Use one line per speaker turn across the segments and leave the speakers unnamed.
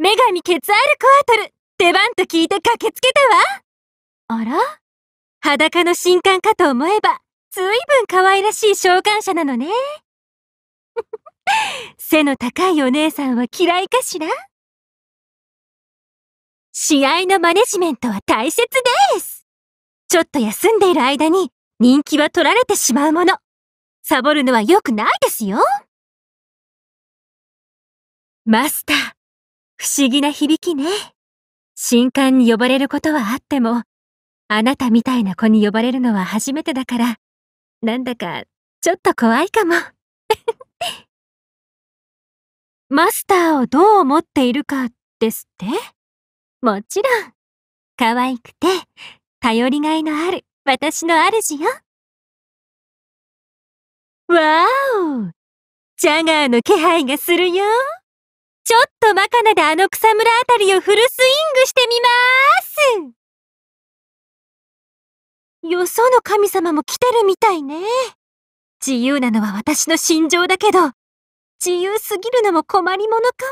女神ケツアルクワトル、出番と聞いて駆けつけたわ。あら？裸の新刊かと思えば、ずいぶん可愛らしい召喚者なのね。背の高いお姉さんは嫌いかしら？試合のマネジメントは大切です。ちょっと休んでいる間に人気は取られてしまうもの。サボるのは良くないですよ。マスター、不思議な響きね。新刊に呼ばれることはあっても、あなたみたいな子に呼ばれるのは初めてだから、なんだか、ちょっと怖いかも。マスターをどう思っているかですって？もちろん、可愛くて、頼りがいのある私の主よ。わーおジャガーの気配がするよ。ちょっとマカナであの草むらあたりをフルスイングしてみまーす。よその神様も来てるみたいね。自由なのは私の心情だけど、自由すぎるのも困りものか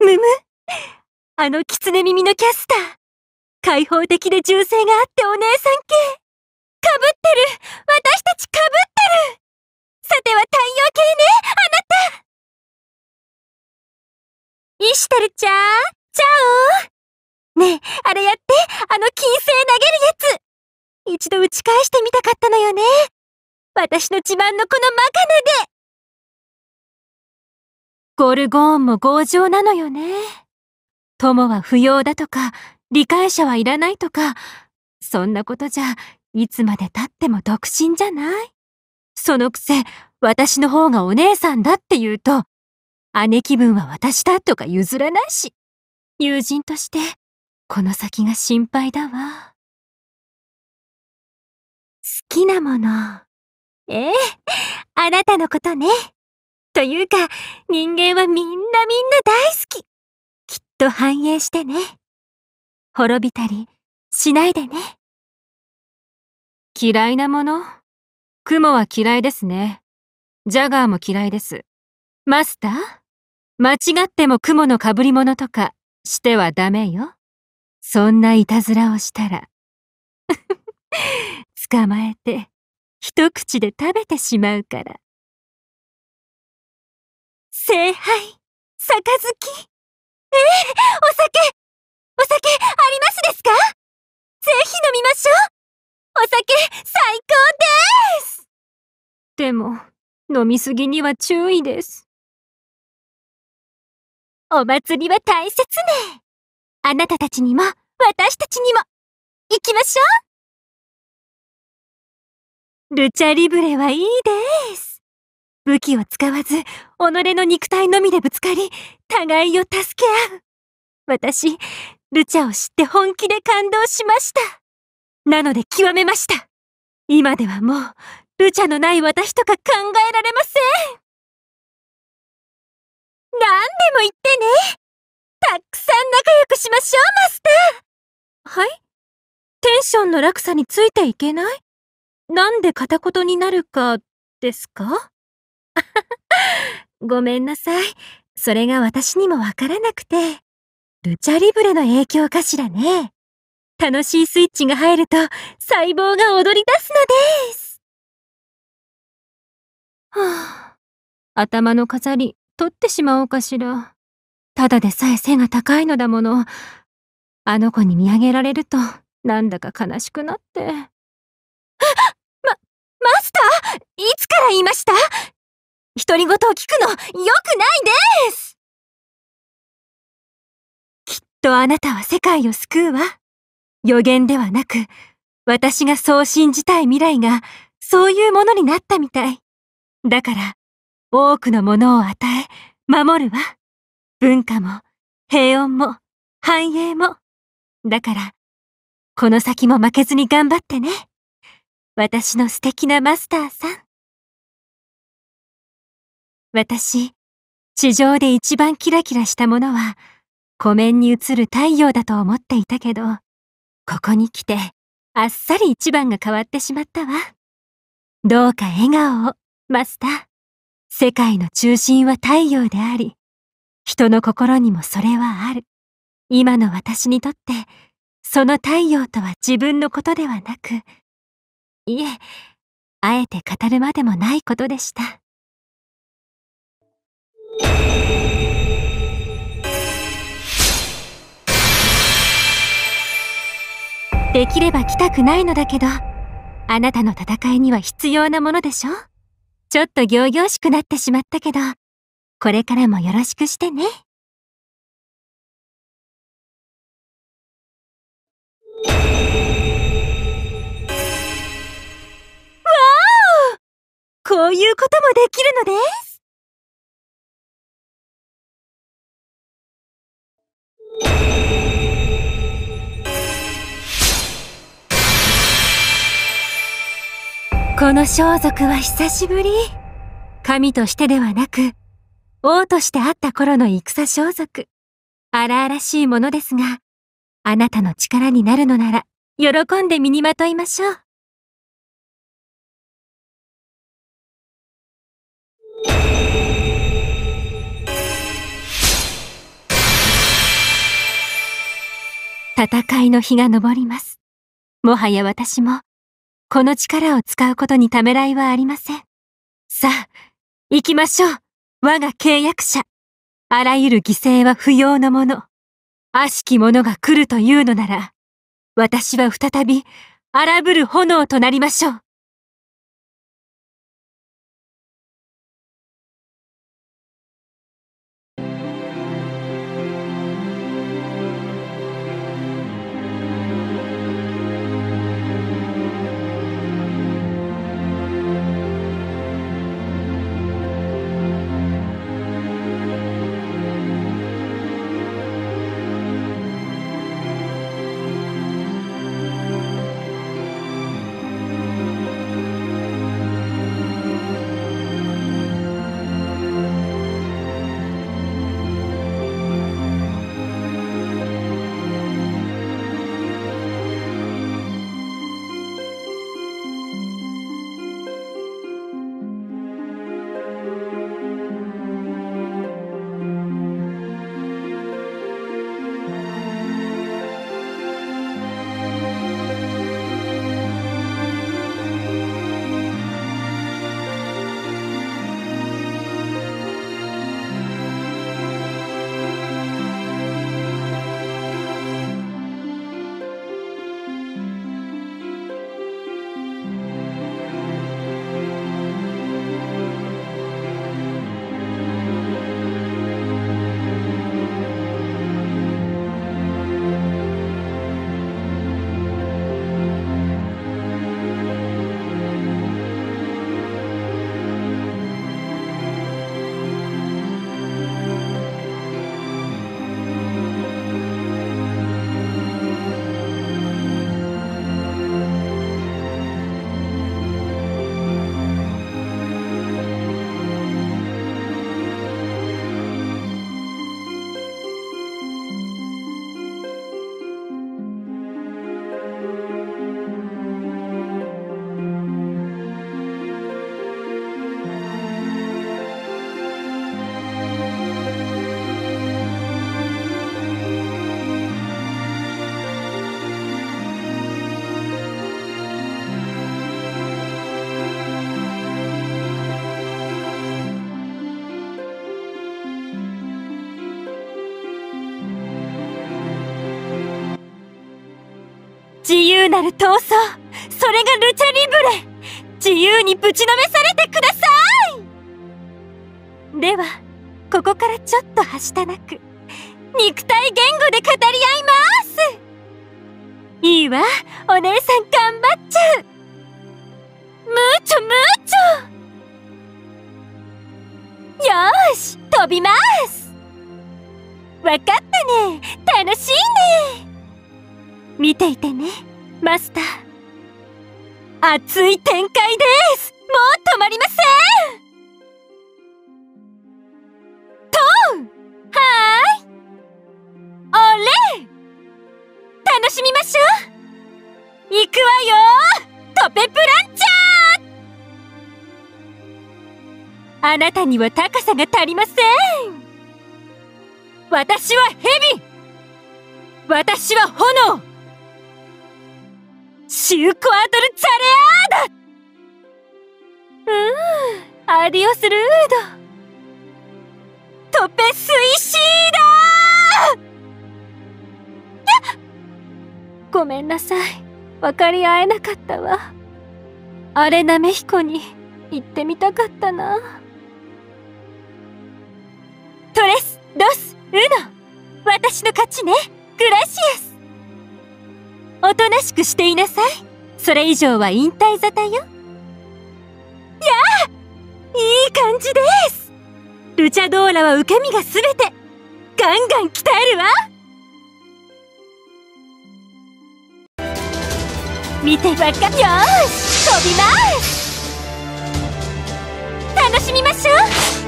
も。むむあの狐耳のキャスター。開放的で銃声があってお姉さん系。かぶってる私たちかぶってるさては太陽系ねあなたイシタルちゃんチャオねえ、あれやって、あの金星投げるやつ。一度打ち返してみたかったのよね。私の自慢のこのマカナで。ゴルゴーンも強情なのよね。友は不要だとか、理解者はいらないとか、そんなことじゃ、いつまで経っても独身じゃない。そのくせ、私の方がお姉さんだって言うと、姉貴分は私だとか譲らないし、友人として、この先が心配だわ。好きなもの。ええ、あなたのことね。というか、人間はみんなみんな大好き。きっと繁栄してね。滅びたりしないでね。嫌いなもの？雲は嫌いですね。ジャガーも嫌いです。マスター？間違っても雲の被り物とかしてはダメよ。そんないたずらをしたら。捕まえて、一口で食べてしまうから。聖杯、杯。ええお酒お酒ありますですかぜひ飲みましょうお酒最高ですでも、飲みすぎには注意です。お祭りは大切ね。あなたたちにも、私たちにも、行きましょうルチャリブレはいいです。武器を使わず、己の肉体のみでぶつかり、互いを助け合う。私、ルチャを知って本気で感動しました。なので極めました。今ではもう、ルチャのない私とか考えられません。何でも言ってね。たくさん仲良くしましょう、マスター。はい？テンションの落差についていけない？なんで片言になるか、ですか？ごめんなさい。それが私にもわからなくて。ルチャリブレの影響かしらね。楽しいスイッチが入ると細胞が踊り出すのです。はあ、頭の飾り取ってしまおうかしら。ただでさえ背が高いのだもの。あの子に見上げられるとなんだか悲しくなって。ま、マスター？いつから言いました？独り言を聞くの良くないですきっとあなたは世界を救うわ。予言ではなく、私がそう信じたい未来が、そういうものになったみたい。だから、多くのものを与え、守るわ。文化も、平穏も、繁栄も。だから、この先も負けずに頑張ってね。私の素敵なマスターさん。私、地上で一番キラキラしたものは、湖面に映る太陽だと思っていたけど、ここに来て、あっさり一番が変わってしまったわ。どうか笑顔を、マスター。世界の中心は太陽であり、人の心にもそれはある。今の私にとって、その太陽とは自分のことではなく、いえ、あえて語るまでもないことでした。できれば来たくないのだけど、あなたの戦いには必要なものでしょちょっと行々しくなってしまったけど、これからもよろしくしてね。わおこういうこともできるのですこの装束は久しぶり。神としてではなく、王としてあった頃の戦装束。荒々しいものですが、あなたの力になるのなら、喜んで身にまといましょう。戦いの日が昇ります。もはや私も、この力を使うことにためらいはありません。さあ、行きましょう。我が契約者。あらゆる犠牲は不要なもの。悪しき者が来るというのなら、私は再び荒ぶる炎となりましょう。由なる闘争それがルチャリブレ自由にぶちのめされてください。ではここからちょっとはしたなく肉体言語で語り合います。いいわ。お姉さん頑張っちゃう。ムーチョムーチョ。よーし飛びます。わかったね。楽しいね。見ていてね。マスター。熱い展開です。もう止まりません。トーン。はーい。おれ楽しみましょう。行くわよ。トペプランチャー。あなたには高さが足りません。私は蛇。私は炎。シューコアトルチャレアーダうーんアディオスルード。トペスイシーダーごめんなさい。分かり合えなかったわ。アレナメヒコに行ってみたかったな。トレスドスウノ。私の勝ちね。グラシア。おとなしくしていなさい。それ以上は引退沙汰よ。やあいい感じです。ルチャドーラは受け身が全て。ガンガン鍛えるわ。見てばっかよし。飛びます。楽しみましょう。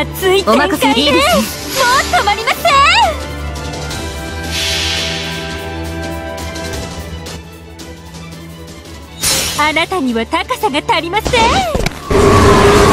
熱い展開でもう止まりません。あなたには高さが足りません。